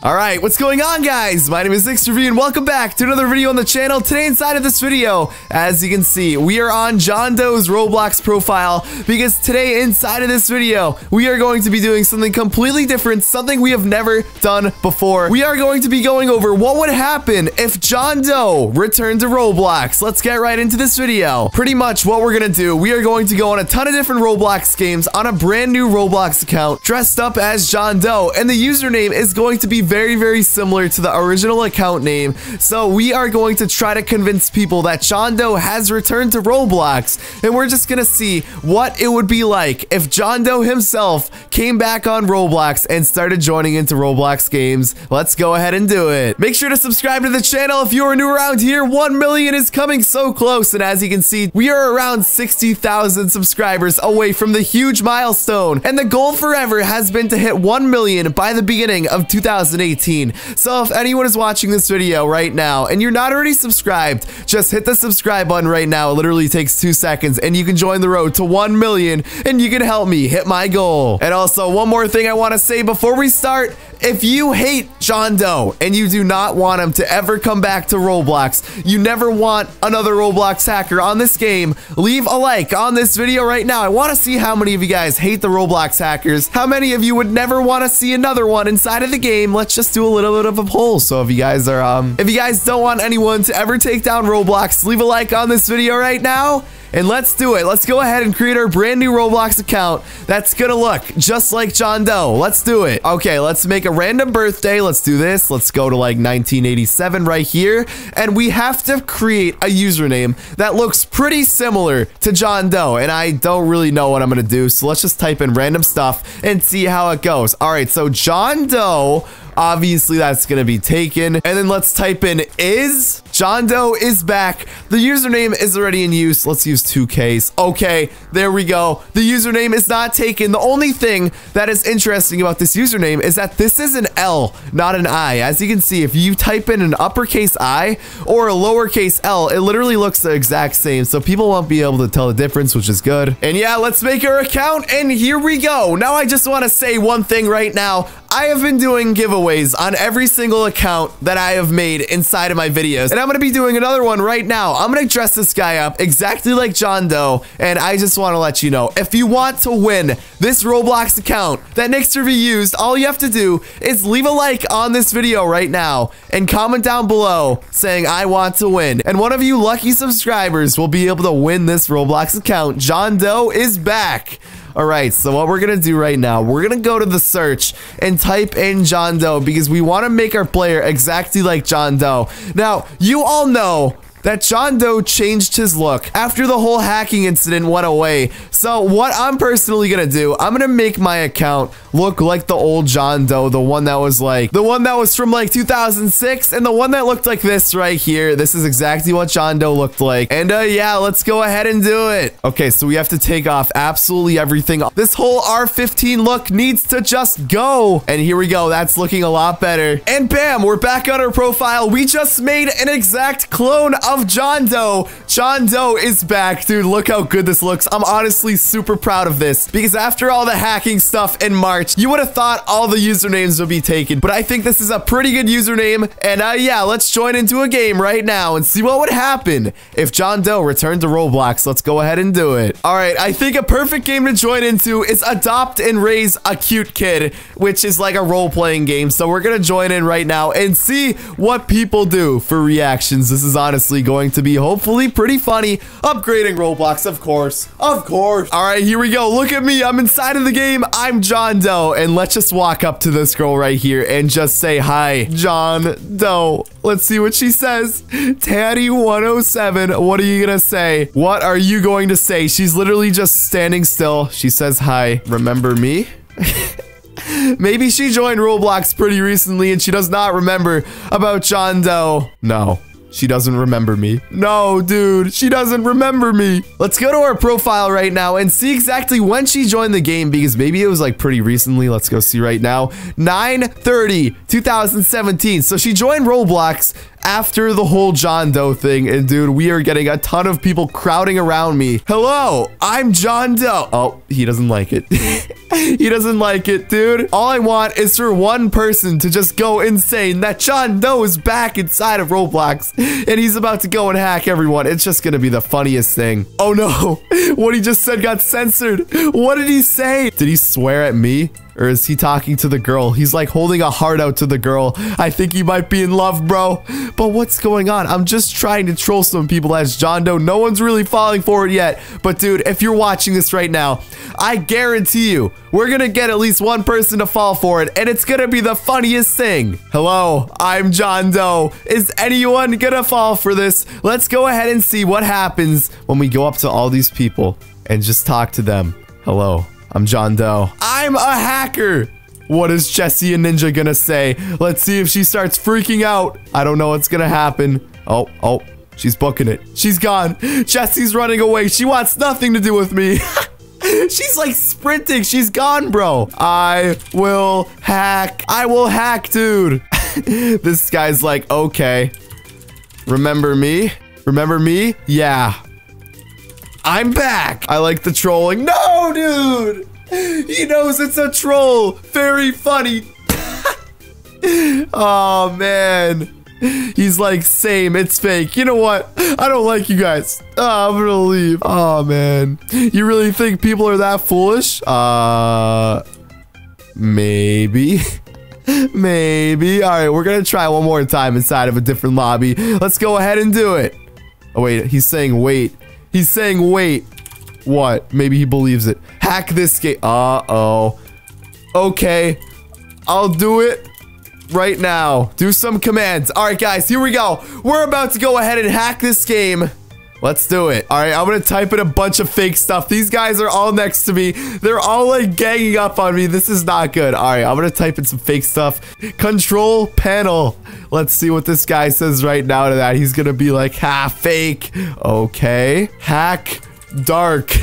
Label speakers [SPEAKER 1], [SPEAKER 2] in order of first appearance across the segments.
[SPEAKER 1] All right, what's going on, guys? My name is NicsterV, and welcome back to another video on the channel. Today, inside of this video, as you can see, we are on John Doe's Roblox profile because today, inside of this video, we are going to be doing something completely different, something we have never done before. We are going to be going over what would happen if John Doe returned to Roblox. Let's get right into this video. Pretty much what we're gonna do, we are going to go on a ton of different Roblox games on a brand new Roblox account, dressed up as John Doe, and the username is going to be very, very similar to the original account name. So we are going to try to convince people that John Doe has returned to Roblox. And we're just going to see what it would be like if John Doe himself came back on Roblox and started joining into Roblox games. Let's go ahead and do it. Make sure to subscribe to the channel if you are new around here. 1 million is coming so close. And as you can see, we are around 60,000 subscribers away from the huge milestone. And the goal forever has been to hit 1 million by the beginning of 2018. So if anyone is watching this video right now and you're not already subscribed, just hit the subscribe button right now. It literally takes two seconds and you can join the road to 1 million and you can help me hit my goal. And also one more thing I want to say before we start, if you hate John Doe and you do not want him to ever come back to Roblox, you never want another Roblox hacker on this game, leave a like on this video right now. I want to see how many of you guys hate the Roblox hackers. How many of you would never want to see another one inside of the game? Let's just do a little bit of a poll. So if you guys are, um, if you guys don't want anyone to ever take down Roblox, leave a like on this video right now. And let's do it. Let's go ahead and create our brand new Roblox account that's gonna look just like John Doe. Let's do it. Okay, let's make a random birthday. Let's do this. Let's go to like 1987 right here. And we have to create a username that looks pretty similar to John Doe. And I don't really know what I'm gonna do. So let's just type in random stuff and see how it goes. All right, so John Doe Obviously, that's going to be taken. And then let's type in is. John Doe is back. The username is already in use. Let's use 2Ks. Okay, there we go. The username is not taken. The only thing that is interesting about this username is that this is an L, not an I. As you can see, if you type in an uppercase I or a lowercase L, it literally looks the exact same. So people won't be able to tell the difference, which is good. And yeah, let's make our account. And here we go. Now I just want to say one thing right now. I have been doing giveaways on every single account that I have made inside of my videos. And I'm going to be doing another one right now. I'm going to dress this guy up exactly like John Doe. And I just want to let you know, if you want to win this Roblox account that NicsterV used, all you have to do is leave a like on this video right now and comment down below saying I want to win. And one of you lucky subscribers will be able to win this Roblox account. John Doe is back. All right, so what we're going to do right now, we're going to go to the search and type in John Doe because we want to make our player exactly like John Doe. Now, you all know that John Doe changed his look after the whole hacking incident went away. So what I'm personally going to do, I'm going to make my account look like the old John Doe, the one that was like, the one that was from like 2006 and the one that looked like this right here. This is exactly what John Doe looked like. And uh, yeah, let's go ahead and do it. Okay, so we have to take off absolutely everything. This whole R15 look needs to just go. And here we go. That's looking a lot better. And bam, we're back on our profile. We just made an exact clone of John Doe. John Doe is back. Dude, look how good this looks. I'm honestly super proud of this because after all the hacking stuff in March, you would have thought all the usernames would be taken. But I think this is a pretty good username. And uh, yeah, let's join into a game right now and see what would happen if John Doe returned to Roblox. Let's go ahead and do it. All right, I think a perfect game to join into is Adopt and Raise a Cute Kid, which is like a role-playing game. So we're going to join in right now and see what people do for reactions. This is honestly going to be hopefully pretty funny. Upgrading Roblox, of course. Of course. All right, here we go. Look at me. I'm inside of the game. I'm John Doe. And let's just walk up to this girl right here and just say hi, John Doe. Let's see what she says. Taddy107, what are you going to say? What are you going to say? She's literally just standing still. She says hi. Remember me? Maybe she joined Roblox pretty recently and she does not remember about John Doe. No. She doesn't remember me. No, dude, she doesn't remember me. Let's go to her profile right now and see exactly when she joined the game because maybe it was like pretty recently. Let's go see right now. 9 30 2017. So she joined Roblox after the whole John Doe thing. And dude, we are getting a ton of people crowding around me. Hello, I'm John Doe. Oh, he doesn't like it. he doesn't like it, dude. All I want is for one person to just go insane that John Doe is back inside of Roblox and he's about to go and hack everyone. It's just gonna be the funniest thing. Oh no, what he just said got censored. What did he say? Did he swear at me? Or is he talking to the girl? He's like holding a heart out to the girl. I think he might be in love, bro. But what's going on? I'm just trying to troll some people as John Doe. No one's really falling for it yet. But dude, if you're watching this right now, I guarantee you, we're gonna get at least one person to fall for it. And it's gonna be the funniest thing. Hello, I'm John Doe. Is anyone gonna fall for this? Let's go ahead and see what happens when we go up to all these people and just talk to them. Hello. I'm John Doe. I'm a hacker. What is Jessie and Ninja gonna say? Let's see if she starts freaking out. I don't know what's gonna happen. Oh, oh, she's booking it. She's gone. Jessie's running away. She wants nothing to do with me. She's like sprinting. She's gone, bro. I will hack. I will hack, dude. this guy's like, okay. Remember me? Remember me? Yeah. I'm back. I like the trolling. No, dude. He knows it's a troll. Very funny. oh, man. He's like, same, it's fake. You know what? I don't like you guys. Oh, I'm gonna leave. Oh, man. You really think people are that foolish? Uh, maybe. maybe. All right, we're gonna try one more time inside of a different lobby. Let's go ahead and do it. Oh, wait, he's saying wait. He's saying wait. What? Maybe he believes it. Hack this game. Uh-oh. Okay. I'll do it right now. Do some commands. All right, guys, here we go. We're about to go ahead and hack this game. Let's do it. All right, I'm going to type in a bunch of fake stuff. These guys are all next to me. They're all like ganging up on me. This is not good. All right, I'm going to type in some fake stuff. Control panel. Let's see what this guy says right now to that. He's going to be like, ha, fake. Okay. Hack dark.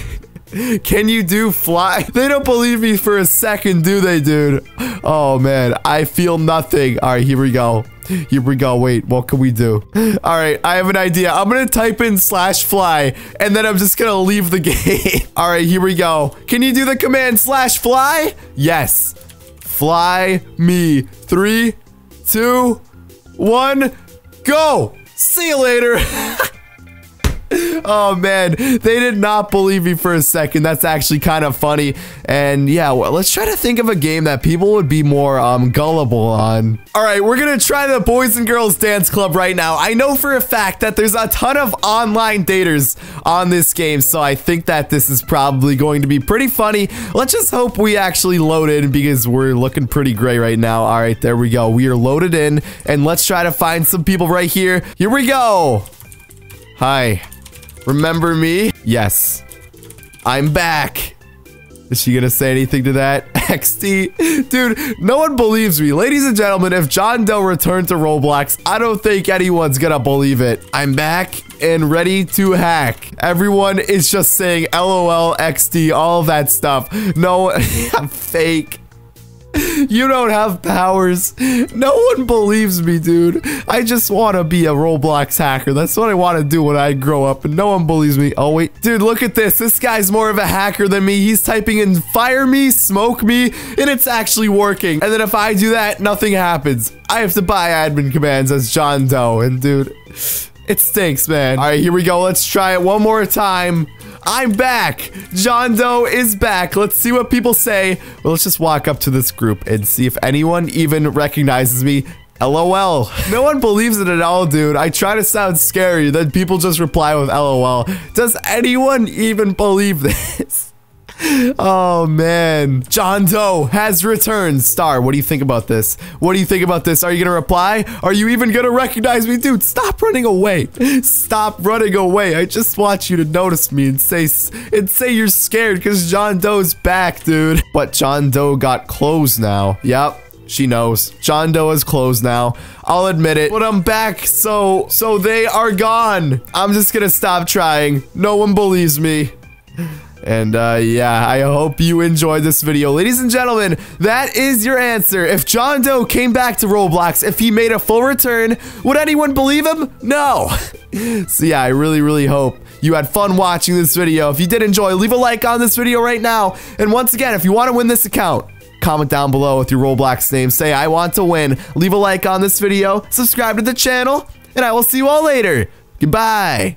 [SPEAKER 1] Can you do fly? They don't believe me for a second, do they, dude? Oh, man. I feel nothing. All right, here we go. Here we go. Wait, what can we do? All right, I have an idea. I'm going to type in slash fly, and then I'm just going to leave the game. All right, here we go. Can you do the command slash fly? Yes. Fly me. Three, two, one, go. See you later. oh man, they did not believe me for a second. That's actually kind of funny. And yeah, well, let's try to think of a game that people would be more um, gullible on. All right, we're gonna try the Boys and Girls Dance Club right now. I know for a fact that there's a ton of online daters on this game, so I think that this is probably going to be pretty funny. Let's just hope we actually load in because we're looking pretty gray right now. All right, there we go. We are loaded in, and let's try to find some people right here. Here we go. Hi. Remember me? Yes. I'm back. Is she gonna say anything to that? XD? Dude, no one believes me. Ladies and gentlemen, if John Doe returned to Roblox, I don't think anyone's gonna believe it. I'm back and ready to hack. Everyone is just saying LOL, XD, all that stuff. No, I'm fake. You don't have powers. No one believes me, dude. I just want to be a Roblox hacker. That's what I want to do when I grow up, and no one believes me. Oh, wait. Dude, look at this. This guy's more of a hacker than me. He's typing in fire me, smoke me, and it's actually working. And then if I do that, nothing happens. I have to buy admin commands as John Doe, and dude... It stinks, man. All right, here we go. Let's try it one more time. I'm back. John Doe is back. Let's see what people say. Well, let's just walk up to this group and see if anyone even recognizes me. LOL. No one believes it at all, dude. I try to sound scary, then people just reply with LOL. Does anyone even believe this? Oh man john doe has returned star what do you think about this what do you think about this are you gonna reply are you even gonna recognize me dude stop running away stop running away i just want you to notice me and say and say you're scared because john doe's back dude but john doe got closed now yep she knows. John Doe is closed now. I'll admit it. But I'm back, so so they are gone. I'm just gonna stop trying. No one believes me. And uh, yeah, I hope you enjoyed this video. Ladies and gentlemen, that is your answer. If John Doe came back to Roblox, if he made a full return, would anyone believe him? No. so yeah, I really, really hope you had fun watching this video. If you did enjoy, leave a like on this video right now. And once again, if you want to win this account, comment down below with your Roblox name. Say, I want to win. Leave a like on this video, subscribe to the channel, and I will see you all later. Goodbye.